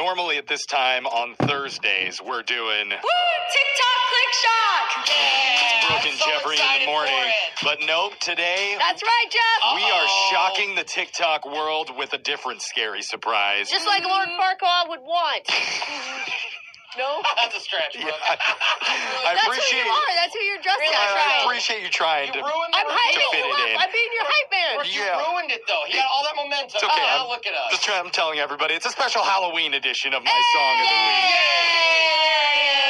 Normally at this time on Thursdays, we're doing Woo! TikTok click shock. Brooke I'm and so Jeffrey in the morning. But nope, today That's right, Jeff. we are Uh-oh. shocking the TikTok world with a different scary surprise. Just like Lord Farquaad would want. no? That's a stretch, Yeah, I, I That's appreciate who you are. That's who you're dressed Really? I as. Appreciate you trying You to. ruined the I'm hyping fit you it up. in. I'm being your hype man. Brooke, you Yeah. ruined it though. He had all that momentum. It's okay. Oh, I'm look at us. Just trying, I'm telling everybody, it's a special Halloween edition of my song of the week.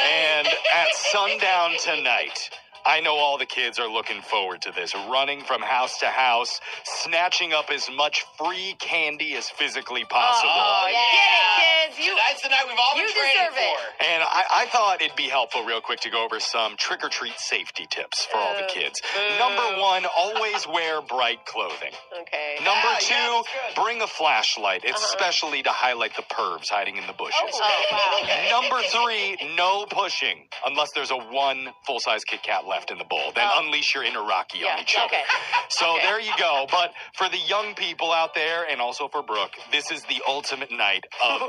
And at sundown tonight, I know all the kids are looking forward to this. Running from house to house, snatching up as much free candy as physically possible. Oh, Get yeah. it, kids. You- Tonight's the night we've all been you training deserve it. for. And I, I thought it'd be helpful, real quick, to go over some trick or treat safety tips for all the kids. boo. Number one, always wear bright clothing. Okay. Number Yeah, two, yeah, that's good. bring a flashlight, Uh-huh. especially to highlight the pervs hiding in the bushes. Oh, wow. Okay. Number three, no pushing unless there's a one full size Kit Kat left in the bowl. Then Oh. unleash your inner Rocky Yeah, on each other. okay. So Okay. there you go. But for the young people out there, and also for Brooke, this is the ultimate night of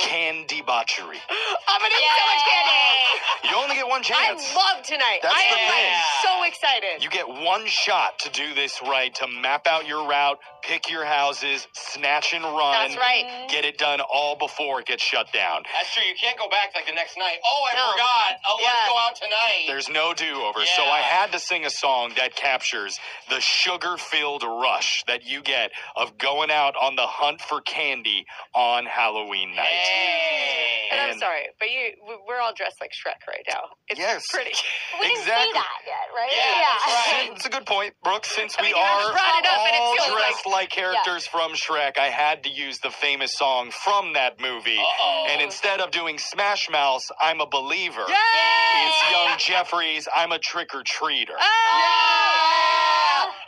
candy botchery. I'm gonna eat so much candy. You only get one chance. I love tonight. That's I the am thing. so excited. You get one shot to do this right, to map out your route, pick your houses, snatch and run. That's right. Get it done all before it gets shut down. That's true. You can't go back like the next night. Oh, I No. forgot. Oh, Yeah. let's go out tonight. There's no do over. So Yeah. I had to sing a song that captures the sugar filled rush that you get of going out on the hunt for candy on Halloween night. Hey. And I'm sorry, but you, we- we're all dressed like Shrek right now. It's Yes. pretty. We didn't Exactly. say that yet, right? Yeah, that's right. It's a good point, Brooke. Since I we mean, you are brought up and it all feels dressed like, characters from Shrek, I had to use the famous song from that movie. Uh-oh. And instead of doing Smash Mouth, I'm a believer. Yay! It's young Jeffries, I'm a trick or treater. Ah!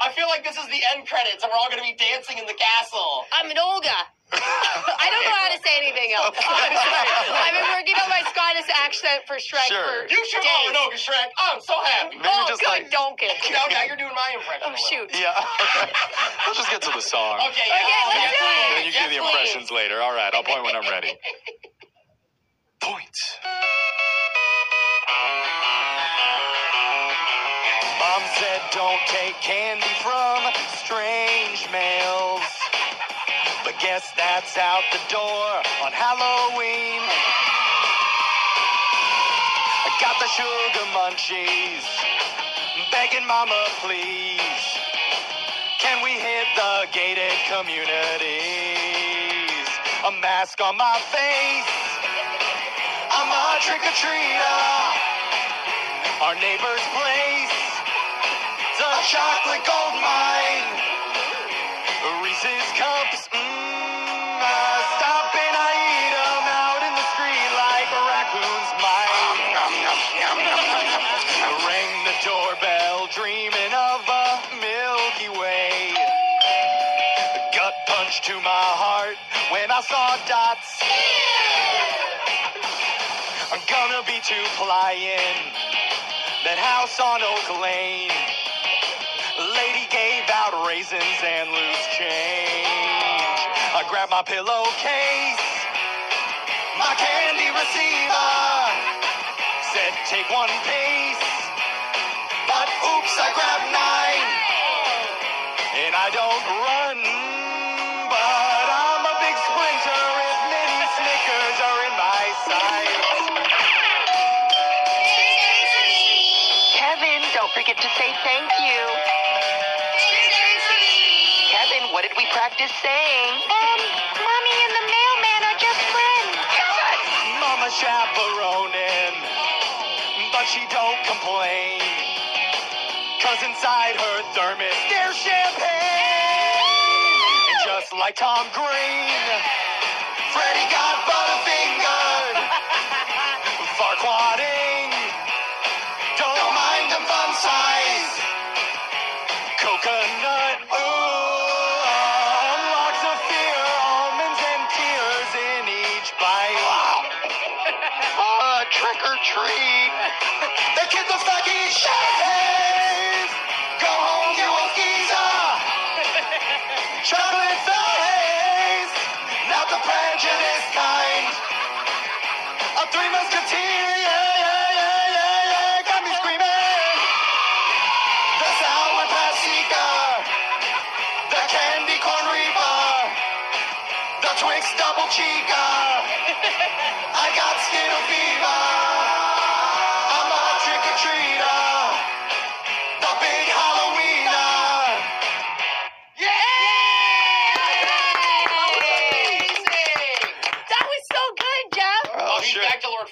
I feel like this is the end credits, and we're all going to be dancing in the castle. I'm an Olga. I don't know how to say anything else. I'm sorry. I've been working on my Scottish accent for Shrek Sure. for You should days. all know Shrek. Oh, I'm so happy. Maybe oh, just good like- donkey. now, now you're doing my impression. Oh, a little. shoot. Yeah. Let's just get to the song. Okay, yeah. Okay, let's yes, do it. Then you yes, can do the please. impressions later. All right, I'll point when I'm ready. Don't take candy from strange males. But guess that's out the door on Halloween. I got the sugar munchies. Begging mama, please. Can we hit the gated communities? A mask on my face. I'm a trick or treater. Our neighbor's place. Chocolate gold mine. Reese's cups. Mmm. I stop and I eat 'em out in the street like raccoons might. Ring the doorbell, dreaming of a Milky Way. Gut punch to my heart when I saw dots. I'm gonna be too flying. That house on Oak Lane. Out raisins and loose change. I grabbed my pillowcase, my candy receiver. Said take one piece, but oops, I grabbed nine. And I don't run, but I'm a big sprinter if many Snickers are in my sight. Kevin, don't forget to say thank you. We practice saying? Um, mommy and the mailman are just friends. Mama chaperoning, but she don't complain. Cause inside her thermos there's champagne. And just like Tom Green, Freddie got butterfingered. Or treat. The kids like he's shaved. Go home, you a geezer. Chocolate face, not the prejudice kind. a Twix double chica. I got skin fever. I'm a trick or treater.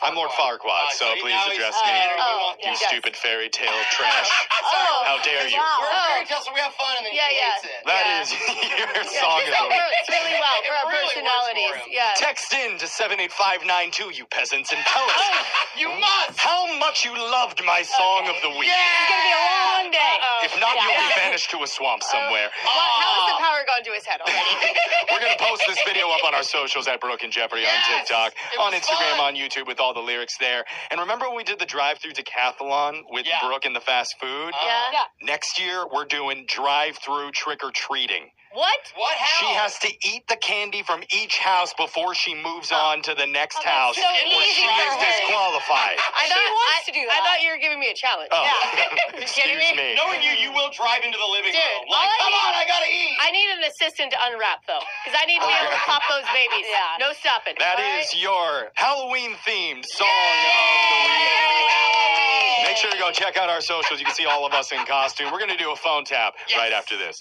Farquaad. I'm Lord Farquaad, Uh, so he- please address me. we Oh, You yeah. to- stupid fairy tale trash. Oh. How dare you? Wow. We're Oh. fairy tales, so we have fun, and then Yeah, he yeah. hates it. That Yeah. is your Yeah, song this of the week. works really well for It our really personalities. for. Yeah. Text in to 78592, you peasants, and tell us You must. how much you loved my song of the week. It's gonna be a long day. If not, you'll be Yeah. to a swamp somewhere. What, how has the power gone to his head already? We're going to post this video up on our socials at Brooke and Jeffrey Yes! on TikTok, on Instagram, fun. on YouTube with all the lyrics there. And remember when we did the drive through decathlon with Yeah. Brooke and the fast food? Uh, yeah. Next year, we're doing drive through trick or treating. What? What? How? She has to eat the candy from each house before she moves oh. on to the next Oh, house, so or easy she is her. disqualified. I She thought, wants I, to do that. I thought you were giving me a challenge. Oh, Yeah. excuse me? me. Knowing you, you will drive into the living Dude, room. Like, I come need- on, I gotta eat. I need an assistant to unwrap though, because I need to be able to pop those babies. Yeah. No stopping. That all is right? your Halloween themed song of the. Make sure to go check out our socials. You can see all of us in costume. We're going to do a phone tap Yes. right after this.